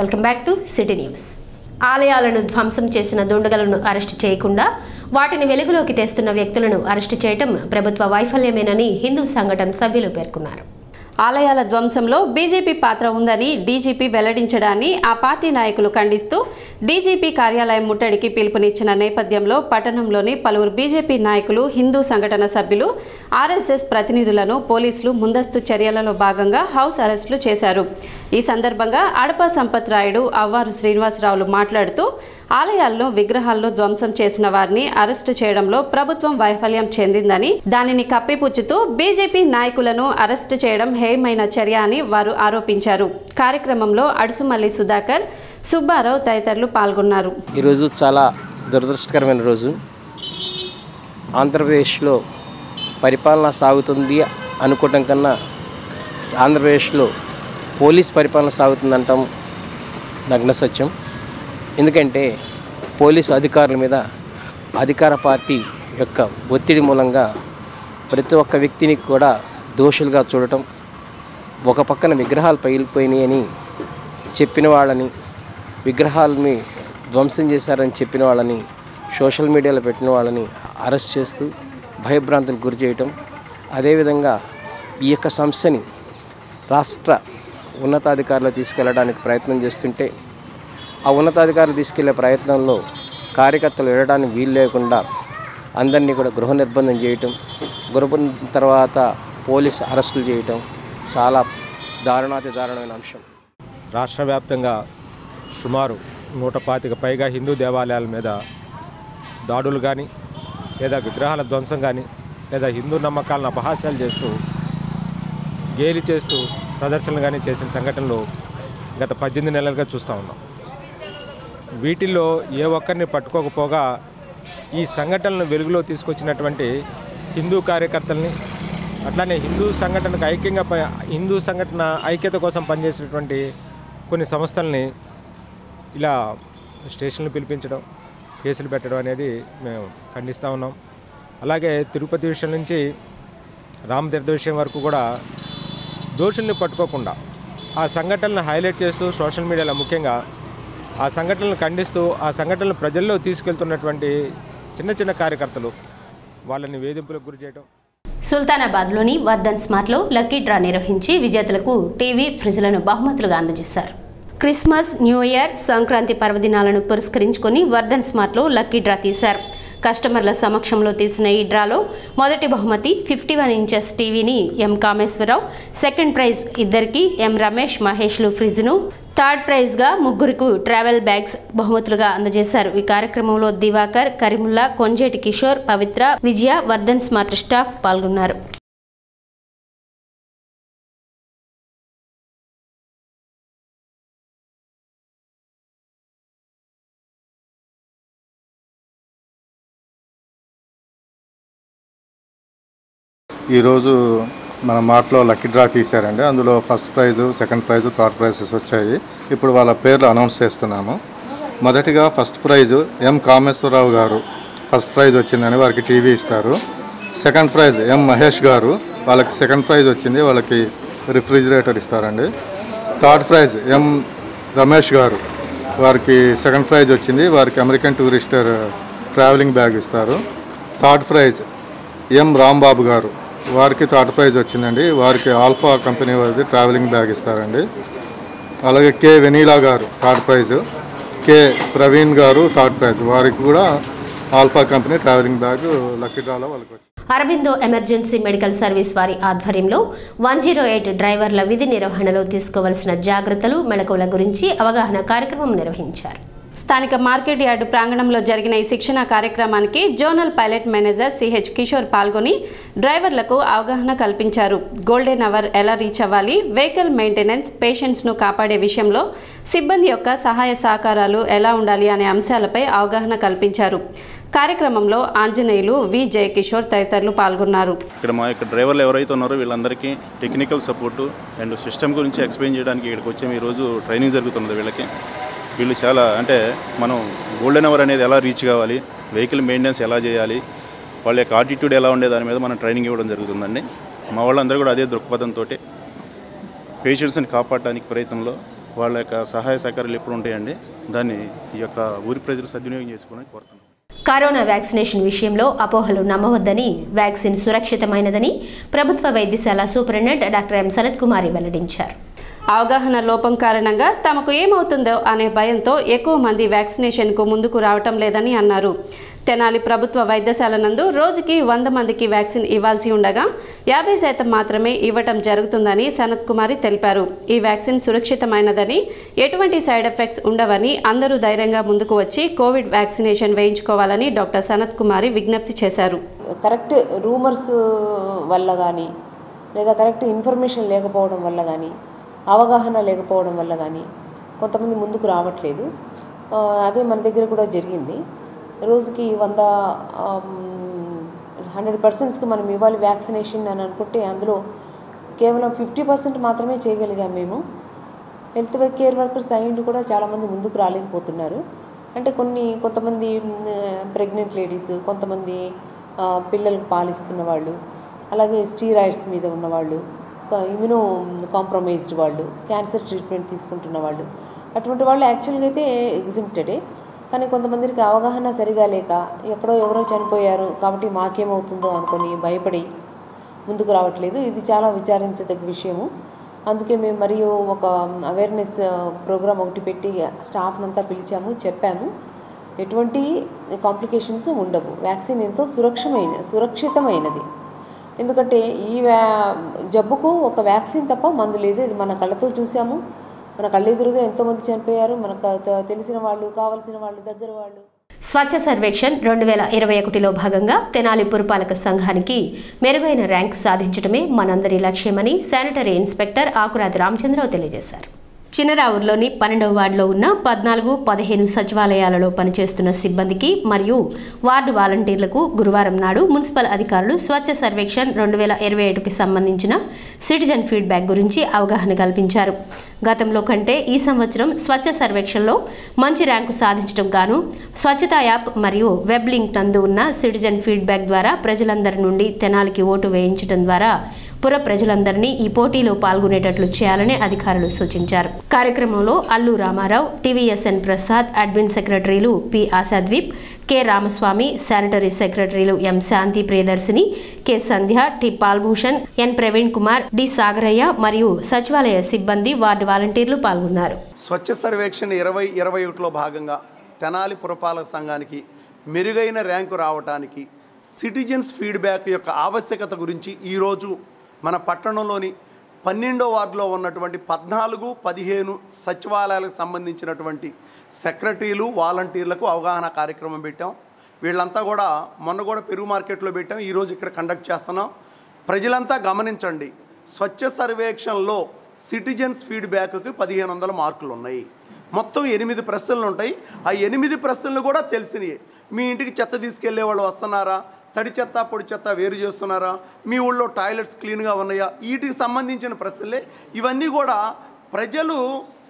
Welcome back to city news. ఆలయాలను ధ్వంసం చేసిన దుండగలను అరెస్టు చేయకుండా వాటిని వెలుగులోకి తెస్తున్న వ్యక్తులను అరెస్టు చేయటం ప్రభుత్వ వైఫల్యమేనని హిందూ సంఘటన సభ్యులు పేర్కొన్నారు. ఆలయాల ధ్వంసంలో బీజేపీ పాత్ర ఉందని డీజీపీ వెల్లడించడాన్ని ఆ పార్టీ నాయకులు ఖండిస్తూ డీజీపీ కార్యాలయం ముట్టడికి పిలుపునిచ్చిన నేపథ్యంలో పట్టణంలోని పలువురు బీజేపీ నాయకులు హిందూ సంఘటన సభ్యులు ఆర్ఎస్ఎస్ ప్రతినిధులను పోలీసులు ముందస్తు చర్యలలో భాగంగా హౌస్ అరెస్టులు చేశారు. ఈ సందర్భంగా అడప సంపత్ రాయుడు అవ్వారు శ్రీనివాసరావులు మాట్లాడుతూ ఆలయాల్లో విగ్రహాలను ధ్వంసం చేసిన వారిని అరెస్టు చేయడంలో ప్రభుత్వం వైఫల్యం చెందిందని దానిని కప్పిపుచ్చుతూ బీజేపీ నాయకులను అరెస్టు చేయడం హేయమైన చర్య అని వారు ఆరోపించారు. కార్యక్రమంలో అడుసుమల్లి సుధాకర్ సుబ్బారావు తదితరులు పాల్గొన్నారు. ఈరోజు చాలా దురదృష్టకరమైన రోజు. ఆంధ్రప్రదేశ్లో పరిపాలన సాగుతుంది అనుకోవటం కన్నా ఆంధ్రప్రదేశ్లో పోలీస్ పరిపాలన సాగుతుందంటాం నగ్న సత్యం. ఎందుకంటే పోలీసు అధికారుల మీద అధికార పార్టీ యొక్క ఒత్తిడి మూలంగా ప్రతి ఒక్క వ్యక్తిని కూడా దోషులుగా చూడటం ఒక పక్కన విగ్రహాలు పగిలిపోయినాయి అని చెప్పిన వాళ్ళని విగ్రహాలని ధ్వంసం చేశారని చెప్పిన వాళ్ళని సోషల్ మీడియాలో పెట్టిన వాళ్ళని అరెస్ట్ చేస్తూ భయభ్రాంతులకు గురి చేయటం. అదేవిధంగా ఈ యొక్క సంస్థని రాష్ట్ర ఉన్నతాధికారులు తీసుకెళ్ళడానికి ప్రయత్నం చేస్తుంటే ఆ ఉన్నతాధికారులు తీసుకెళ్ళే ప్రయత్నంలో కార్యకర్తలు వెళ్ళడానికి వీలు లేకుండా అందరినీ కూడా గృహ నిర్బంధం చేయటం గృహ తర్వాత పోలీస్ అరెస్టులు చేయటం చాలా దారుణాతి దారుణమైన అంశం. రాష్ట్ర వ్యాప్తంగా సుమారు నూట పాతిక పైగా హిందూ దేవాలయాల మీద దాడులు కానీ లేదా విగ్రహాల ధ్వంసం కానీ లేదా హిందూ నమ్మకాలను అపహాస్యాలు చేస్తూ గేలి చేస్తూ ప్రదర్శనలు కానీ చేసిన సంఘటనలు గత పద్దెనిమిది నెలలుగా చూస్తూ ఉన్నాం. వీటిల్లో ఏ ఒక్కరిని పట్టుకోకపోగా ఈ సంఘటనలను వెలుగులో తీసుకొచ్చినటువంటి హిందూ కార్యకర్తల్ని అట్లానే హిందూ సంఘటనకు ఐక్యంగా హిందూ సంఘటన ఐక్యత కోసం పనిచేసినటువంటి కొన్ని సంస్థల్ని ఇలా స్టేషన్లు పిలిపించడం కేసులు పెట్టడం అనేది మేము ఖండిస్తూ ఉన్నాం. అలాగే తిరుపతి విషయం నుంచి రామతీర్థ విషయం వరకు కూడా దోషుల్ని పట్టుకోకుండా ఆ సంఘటనలను హైలైట్ చేస్తూ సోషల్ మీడియాలో ముఖ్యంగా ఆ సంఘటనలు ఖండిస్తూ ఆ సంఘటనలు ప్రజల్లో తీసుకెళ్తున్నటువంటి చిన్న చిన్న కార్యకర్తలు వాళ్ళని వేధింపులకు గురి చేయడం సుల్తానాబాద్లోని వర్ధన్ స్మార్ట్లో లక్కీ డ్రా నిర్వహించి విజేతలకు టీవీ ఫ్రిజ్లను బహుమతులుగా అందజేశారు. క్రిస్మస్ న్యూ ఇయర్ సంక్రాంతి పర్వదినాలను పురస్కరించుకొని వర్ధన్ స్మార్ట్లో లక్కీ డ్రా తీశారు. కస్టమర్ల సమక్షంలో తీసిన ఈ డ్రాలో మొదటి బహుమతి ఫిఫ్టీ వన్ ఇంచెస్ టీవీని ఎం కామేశ్వరరావు సెకండ్ ప్రైజ్ ఇద్దరికి ఎం రమేష్ మహేష్లు ఫ్రిజ్ను థర్డ్ ప్రైజ్గా ముగ్గురికి ట్రావెల్ బ్యాగ్స్ బహుమతులుగా అందజేశారు. ఈ కార్యక్రమంలో దివాకర్ కరీముల్లా కొంజేటి కిషోర్ పవిత్ర విజయ వర్ధన్ స్మార్ట్ స్టాఫ్ పాల్గొన్నారు. ఈరోజు మన మార్ట్లో లక్కీ డ్రా తీశారండి. అందులో first prize second prize third prizes వచ్చాయి. ఇప్పుడు వాళ్ళ పేర్లు అనౌన్స్ చేస్తున్నాము. మొదటిగా ఫస్ట్ ప్రైజు ఎం కామేశ్వరరావు గారు ఫస్ట్ ప్రైజ్ వచ్చిందని వారికి టీవీ ఇస్తారు. సెకండ్ ప్రైజ్ ఎం మహేష్ గారు వాళ్ళకి సెకండ్ ప్రైజ్ వచ్చింది వాళ్ళకి రిఫ్రిజిరేటర్ ఇస్తారండి. థర్డ్ ప్రైజ్ ఎం రమేష్ గారు వారికి సెకండ్ ప్రైజ్ వచ్చింది వారికి అమెరికన్ టూరిస్టర్ ట్రావెలింగ్ బ్యాగ్ ఇస్తారు. Third prize M Rambabu garu వారికి థర్డ్ ప్రైజ్ వచ్చిందండి. వారికి ఆల్ఫా కంపెనీ వారిది ట్రావెలింగ్ బ్యాగ్ ఇస్తారండి. అలాగే K Venila garu third prize K Praveen garu third prize. వారికి కూడా Alpha company travelling bag lucky డ్రాలో వాళ్ళకి వచ్చింది. అరబిందో ఎమర్జెన్సీ మెడికల్ సర్వీస్ వారి ఆధ్వర్యంలో వన్ జీరో ఎయిట్ డ్రైవర్ల విధి నిర్వహణలో తీసుకోవలసిన జాగ్రత్తలు మెళకువల గురించి అవగాహన కార్యక్రమం నిర్వహించారు. స్థానిక మార్కెట్ యార్డు ప్రాంగణంలో జరిగిన ఈ శిక్షణ కార్యక్రమానికి zonal pilot manager CH Kishore పాల్గొని డ్రైవర్లకు అవగాహన కల్పించారు. గోల్డెన్ అవర్ ఎలా రీచ్ అవ్వాలి? వెహికల్ మెయింటెనెన్స్ పేషెంట్స్ను కాపాడే విషయంలో సిబ్బంది యొక్క సహాయ సహకారాలు ఎలా ఉండాలి అనే అంశాలపై అవగాహన కల్పించారు. కార్యక్రమంలో ఆంజనేయులు వి జయకిషోర్ తదితరులు పాల్గొన్నారు. ఇక్కడ మా యొక్క డ్రైవర్లు ఎవరైతే ఉన్నారో వీళ్ళందరికీ టెక్నికల్ సపోర్టు అండ్ సిస్టమ్ గురించి ఎక్స్ప్లెయిన్ చేయడానికి ఇక్కడికి వచ్చే ఈరోజు ట్రైనింగ్ జరుగుతున్నది వీళ్ళకి. వీళ్ళు చాలా అంటే మనం గోల్డెన్ అవర్ అనేది ఎలా రీచ్ కావాలి వెహికల్ మెయింటెనెన్స్ ఎలా చేయాలి వాళ్ళ యొక్క ఆటిట్యూడ్ ఎలా ఉండే దాని మీద మనం ట్రైనింగ్ ఇవ్వడం జరుగుతుందండి. మా వాళ్ళందరూ కూడా అదే దృక్పథంతో పేషెంట్స్ని కాపాడటానికి ప్రయత్నంలో వాళ్ళ యొక్క సహాయ సహకారాలు ఎప్పుడు ఉంటాయండి దాన్ని ఈ యొక్క ఊరి ప్రజలు సద్వినియోగం చేసుకోవాలని కోరుతున్నాను కరోనా వ్యాక్సినేషన్ విషయంలో అపోహలు నమ్మవద్దని వ్యాక్సిన్ సురక్షితమైనదని ప్రభుత్వ వైద్యశాల superintendent doctor M. Sanath Kumari వెల్లడించారు. అవగాహన లోపం కారణంగా తమకు ఏమవుతుందో అనే భయంతో ఎక్కువ మంది వ్యాక్సినేషన్కు ముందుకు రావటం లేదని అన్నారు. తెనాలి ప్రభుత్వ వైద్యశాల నందు రోజుకి వంద మందికి వ్యాక్సిన్ ఇవ్వాల్సి ఉండగా యాభై శాతం మాత్రమే ఇవ్వటం జరుగుతుందని సనత్ కుమారి తెలిపారు. ఈ వ్యాక్సిన్ సురక్షితమైనదని ఎటువంటి సైడ్ ఎఫెక్ట్స్ ఉండవని అందరూ ధైర్యంగా ముందుకు వచ్చి కోవిడ్ వ్యాక్సినేషన్ వేయించుకోవాలని డాక్టర్ సనత్ కుమారి విజ్ఞప్తి చేశారు. కరెక్ట్ రూమర్స్ వల్ల కానీ లేదా కరెక్ట్ ఇన్ఫర్మేషన్ లేకపోవడం వల్ల కానీ అవగాహన లేకపోవడం వల్ల కానీ కొంతమంది ముందుకు రావట్లేదు. అదే మన దగ్గర కూడా జరిగింది. రోజుకి వంద హండ్రెడ్ పర్సెంట్స్కి మనం ఇవ్వాలి వ్యాక్సినేషన్ అని అనుకుంటే అందులో కేవలం ఫిఫ్టీ పర్సెంట్ మాత్రమే చేయగలిగాం మేము. హెల్త్ కేర్ వర్కర్స్ అయ్యిండి కూడా చాలామంది ముందుకు రాలేకపోతున్నారు. అంటే కొన్ని కొంతమంది ప్రెగ్నెంట్ లేడీస్ కొంతమంది పిల్లలకు పాలిస్తున్న వాళ్ళు అలాగే స్టీరాయిడ్స్ మీద ఉన్నవాళ్ళు ఇమ్యూనో కాంప్రమైజ్డ్ వాళ్ళు క్యాన్సర్ ట్రీట్మెంట్ తీసుకుంటున్న వాళ్ళు. అటువంటి వాళ్ళు యాక్చువల్గా అయితే ఎగ్జిమ్టెడే కానీ కొంతమందికి అవగాహన సరిగా లేక ఎక్కడో ఎవరో చనిపోయారు కాబట్టి మాకేమవుతుందో అనుకొని భయపడి ముందుకు రావట్లేదు. ఇది చాలా విచారించదగ్గ విషయము. అందుకే మేము మరియు ఒక అవేర్నెస్ ప్రోగ్రామ్ ఒకటి పెట్టి స్టాఫ్నంతా పిలిచాము చెప్పాము. ఎటువంటి కాంప్లికేషన్స్ ఉండవు. వ్యాక్సిన్ ఎంతో సురక్షమైన సురక్షితమైనది. ఎందుకంటే ఈ వ్యా జబ్బుకు ఒక వ్యాక్సిన్ తప్ప మందు లేదు. ఇది మన కళ్ళతో చూసాము. మన కళ్ళెదురుగా ఎంతోమంది చనిపోయారు. మనకు తెలిసిన వాళ్ళు కావలసిన వాళ్ళు దగ్గర వాళ్ళు. స్వచ్ఛ సర్వేక్షణ్ రెండు వేల ఇరవై ఒకటిలో భాగంగా తెనాలి పురపాలక సంఘానికి మెరుగైన ర్యాంకు సాధించడమే మనందరి లక్ష్యమని శానిటరీ ఇన్స్పెక్టర్ ఆకురాతి రామచంద్రరావు తెలియజేశారు. చిన్నరావుర్లోని పన్నెండవ వార్డులో ఉన్న పద్నాలుగు పదిహేను సచివాలయాలలో పనిచేస్తున్న సిబ్బందికి మరియు వార్డు వాలంటీర్లకు గురువారం నాడు మున్సిపల్ అధికారులు స్వచ్ఛ సర్వేక్షణ్ రెండు వేల ఇరవై ఏడుకి సంబంధించిన సిటిజన్ ఫీడ్బ్యాక్ గురించి అవగాహన కల్పించారు. గతంలో కంటే ఈ సంవత్సరం స్వచ్ఛ సర్వేక్షణలో మంచి ర్యాంకు సాధించడం గాను స్వచ్ఛతా యాప్ మరియు వెబ్ లింక్ నందు ఉన్న సిటిజన్ ఫీడ్బ్యాక్ ద్వారా ప్రజలందరి నుండి తెనాలికి ఓటు వేయించడం ద్వారా పుర ప్రజలందరినీ ఈ పోటీలో పాల్గొనేటట్లు చేయాలని అధికారులు సూచించారు. కార్యక్రమంలో Allu Ramarao T V S N Prasad admin సెక్రటరీలు P Ashadweep K Ramaswamy sanitary సెక్రటరీలు M Shanti Priyadarshini K Sandhya T Palbhushan N Praveen Kumar D Sagarayya మరియు సచివాలయ సిబ్బంది వార్డు వాలంటీర్లు పాల్గొన్నారు. స్వచ్ఛ సర్వేక్షణ ఇరవై ఇరవై ఒకటిలో భాగంగా తెనాలి పురపాలక సంఘానికి మెరుగైన ర్యాంకు రావటానికి సిటిజన్స్ ఫీడ్బ్యాక్ యొక్క ఆవశ్యకత గురించి ఈరోజు మన పట్టణంలోని పన్నెండో వార్డులో ఉన్నటువంటి పద్నాలుగు పదిహేను సచివాలయాలకు సంబంధించినటువంటి సెక్రటరీలు వాలంటీర్లకు అవగాహన కార్యక్రమం పెట్టాం. వీళ్ళంతా కూడా మొన్న కూడా పెరుగు మార్కెట్లో పెట్టాం. ఈరోజు ఇక్కడ కండక్ట్ చేస్తున్నాం. ప్రజలంతా గమనించండి. స్వచ్ఛ సర్వేక్షణలో సిటిజన్స్ ఫీడ్బ్యాక్కి పదిహేను వందల మార్కులు ఉన్నాయి. మొత్తం ఎనిమిది ప్రశ్నలు ఉంటాయి. ఆ ఎనిమిది ప్రశ్నలు కూడా తెలిసినవి మీ ఇంటికి చెత్త తీసుకెళ్ళే వాళ్ళు వస్తున్నారా? తడి చెత్త పొడి చెత్త వేరు చేస్తున్నారా? మీ ఊళ్ళో టాయిలెట్స్ క్లీన్గా ఉన్నాయా? వీటికి సంబంధించిన ప్రశ్నలే. ఇవన్నీ కూడా ప్రజలు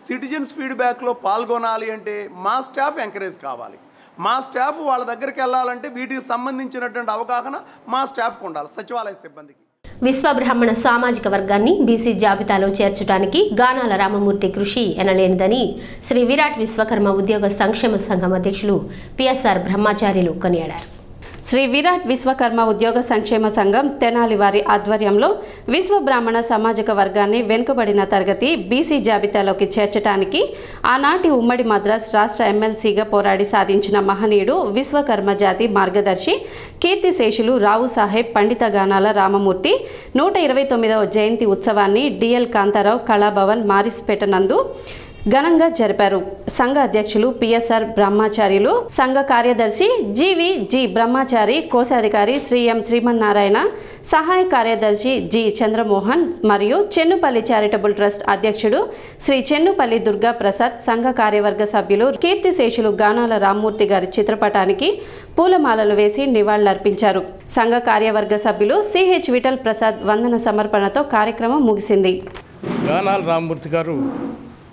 సిటిజన్స్ ఫీడ్బ్యాక్లో పాల్గొనాలి అంటే మా స్టాఫ్ ఎంకరేజ్ కావాలి. మా స్టాఫ్ వాళ్ళ దగ్గరికి వెళ్ళాలంటే వీటికి సంబంధించినటువంటి అవగాహన మా స్టాఫ్కి ఉండాలి సచివాలయ సిబ్బందికి. విశ్వబ్రాహ్మణ సామాజిక వర్గాన్ని బీసీ జాబితాలో చేర్చడానికి గానాల రామమూర్తి కృషి ఎనలేనిదని శ్రీ విరాట్ విశ్వకర్మ ఉద్యోగ సంక్షేమ సంఘం అధ్యక్షులు పిఎస్ఆర్ బ్రహ్మచార్యులు కొనియాడారు. శ్రీ విరాట్ విశ్వకర్మ ఉద్యోగ సంక్షేమ సంఘం తెనాలి వారి ఆధ్వర్యంలో విశ్వ బ్రాహ్మణ సామాజిక వర్గాన్ని వెనుకబడిన తరగతి బీసీ జాబితాలోకి చేర్చడానికి ఆనాటి ఉమ్మడి మద్రాస్ రాష్ట్ర ఎమ్మెల్సీగా పోరాడి సాధించిన మహనీయుడు విశ్వకర్మ జాతి మార్గదర్శి కీర్తిశేషులు రావు సాహెబ్ పండిత గానాల రామమూర్తి నూట ఇరవై తొమ్మిదవ జయంతి ఉత్సవాన్ని డిఎల్ కాంతారావు కళాభవన్ మారిస్పేట నందు ఘనంగా జరిపారు. సంఘ అధ్యక్షులు పిఎస్ఆర్ బ్రహ్మాచార్యులు సంఘ కార్యదర్శి జీవి జి బ్రహ్మాచారి కోశాధికారి శ్రీ ఎం శ్రీమన్నారాయణ సహాయ కార్యదర్శి జి చంద్రమోహన్ మరియు చెన్నుపల్లి చారిటబుల్ ట్రస్ట్ అధ్యక్షుడు శ్రీ చెన్నుపల్లి దుర్గా ప్రసాద్ సంఘ కార్యవర్గ సభ్యులు కీర్తిశేషులు గానాల రామ్మూర్తి గారి చిత్రపటానికి పూలమాలలు వేసి నివాళులర్పించారు. సంఘ కార్యవర్గ సభ్యులు సిహెచ్ విఠల్ ప్రసాద్ వందన సమర్పణతో కార్యక్రమం ముగిసింది. గానాల రామ్మూర్తి గారు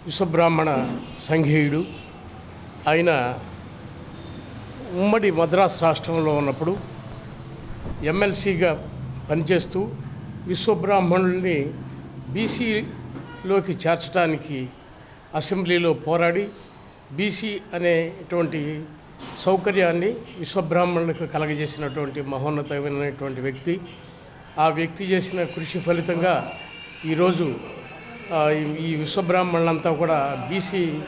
విశ్వబ్రాహ్మణ సంఘీయుడు. ఆయన ఉమ్మడి మద్రాస్ రాష్ట్రంలో ఉన్నప్పుడు ఎమ్మెల్సీగా పనిచేస్తూ విశ్వబ్రాహ్మణుల్ని బీసీలోకి చేర్చడానికి అసెంబ్లీలో పోరాడి బీసీ అనేటువంటి సౌకర్యాన్ని విశ్వబ్రాహ్మణులకు కలగజేసినటువంటి మహోన్నతమైనటువంటి వ్యక్తి. ఆ వ్యక్తి చేసిన కృషి ఫలితంగా ఈరోజు ఈ- విశ్వబ్రాహ్మణులంతా కూడా బీసీ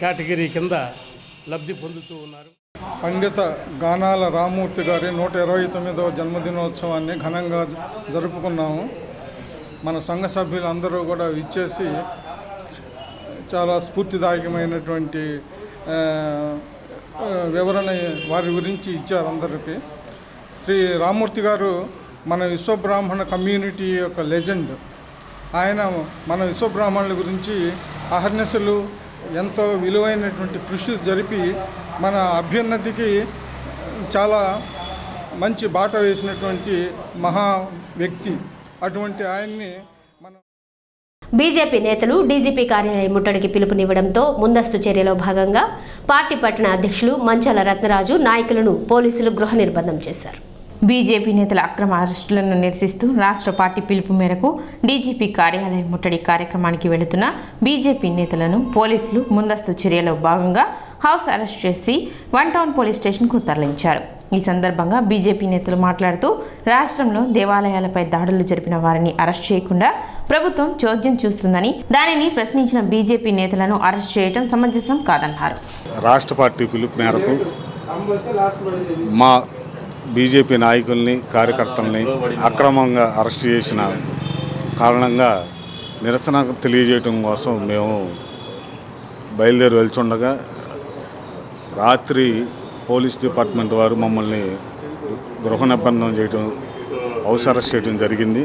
కేటగిరీ కింద లబ్ధి పొందుతూ ఉన్నారు. పండిత గానాల రామూర్తి గారి నూట ఇరవై తొమ్మిదవ జన్మదినోత్సవాన్ని ఘనంగా జరుపుకున్నాము. మన సంఘ సభ్యులందరూ కూడా ఇచ్చేసి చాలా స్ఫూర్తిదాయకమైనటువంటి వివరణ వారి గురించి ఇచ్చారు అందరికీ. శ్రీ రామూర్తి గారు మన విశ్వబ్రాహ్మణ కమ్యూనిటీ యొక్క లెజెండ్. ఆయన మన విశ్వబ్రాహ్మణుల గురించి అహర్నిశలు ఎంతో విలువైనటువంటి కృషి జరిపి మన అభ్యున్నతికి చాలా మంచి బాట వేసినటువంటి మహా వ్యక్తి. అటువంటి ఆయన్ని మనం బీజేపీ నేతలు డీజీపీ కార్యాలయం ముట్టడికి పిలుపునివ్వడంతో ముందస్తు చర్యలో భాగంగా పార్టీ పట్టణ అధ్యక్షులు మంచాల రత్నరాజు నాయకులను పోలీసులు గృహ నిర్బంధం చేశారు. బీజేపీ నేతల అక్రమ అరెస్టులను నిరసిస్తూ రాష్ట్ర పార్టీ పిలుపు మేరకు డీజీపీ కార్యాలయం ముట్టడి కార్యక్రమానికి వెళుతున్న బీజేపీ నేతలను పోలీసులు ముందస్తు చర్యలో భాగంగా హౌస్ అరెస్ట్ చేసి వన్ టౌన్ పోలీస్ స్టేషన్కు తరలించారు. ఈ సందర్భంగా బీజేపీ నేతలు మాట్లాడుతూ రాష్ట్రంలో దేవాలయాలపై దాడులు జరిపిన వారిని అరెస్ట్ చేయకుండా ప్రభుత్వం చోద్యం చూస్తుందని దానిని ప్రశ్నించిన బీజేపీ నేతలను అరెస్ట్ చేయడం సమంజసం కాదన్నారు. రాష్ట్ర పార్టీ పిలుపు మేరకు మా బీజేపీ నాయకుల్ని కార్యకర్తల్ని అక్రమంగా అరెస్ట్ చేసిన కారణంగా నిరసన తెలియజేయటం కోసం మేము బయలుదేరి వెళ్తుండగా రాత్రి పోలీస్ డిపార్ట్మెంట్ వారు మమ్మల్ని గృహ నిబంధన చేయటం హౌస్ అరెస్ట్ చేయడం జరిగింది.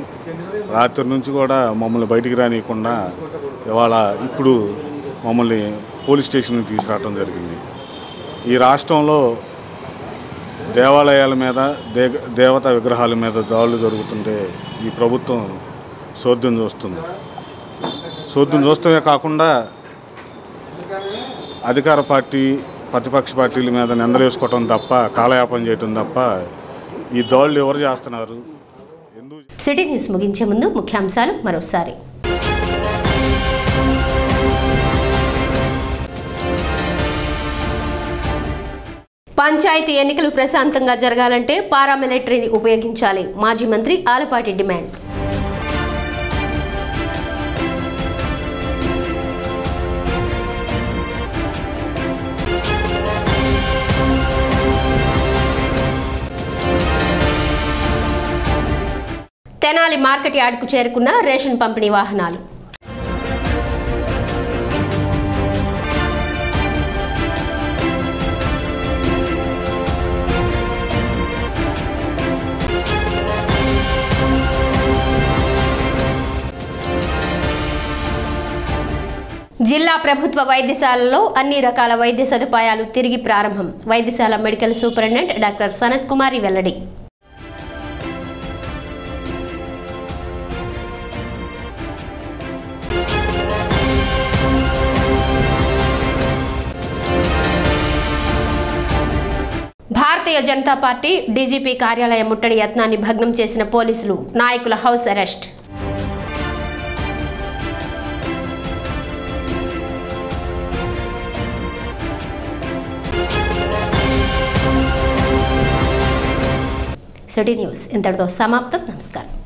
రాత్రి నుంచి కూడా మమ్మల్ని బయటికి రానియకుండా ఇవాళ ఇప్పుడు మమ్మల్ని పోలీస్ స్టేషన్కి తీసుకురావడం జరిగింది. ఈ రాష్ట్రంలో దేవాలయాల మీద దే దేవతా విగ్రహాల మీద దాడులు జరుగుతుంటే ఈ ప్రభుత్వం చోద్యం చూస్తుంది. శోద్యం చూస్తమే కాకుండా అధికార పార్టీ ప్రతిపక్ష పార్టీల మీద నిందలేసుకోవటం తప్ప కాలయాపన చేయటం తప్ప ఈ దాడులు ఎవరు చేస్తున్నారు? సిటీ న్యూస్ ముగించే ముందు ముఖ్యాంశాలు మరోసారి. పంచాయతీ ఎన్నికలు ప్రశాంతంగా జరగాలంటే పారామిలిటరీని ఉపయోగించాలి మాజీ మంత్రి ఆలపాటి డిమాండ్. తెనాలి మార్కెట్ యార్డ్కు చేరుకున్న రేషన్ పంపిణీ వాహనాలు. జిల్లా ప్రభుత్వ వైద్యశాలలో అన్ని రకాల వైద్య సదుపాయాలు తిరిగి ప్రారంభం. వైద్యశాల medical superintendent doctor Sanath Kumari వెల్లడి. భారతీయ జనతా పార్టీ డీజీపీ కార్యాలయం ముట్టడి యత్నాన్ని భగ్నం చేసిన పోలీసులు. నాయకుల హౌస్ అరెస్ట్. సిటీ న్యూస్ ఇంతటితో సమాప్తం. నమస్కారం.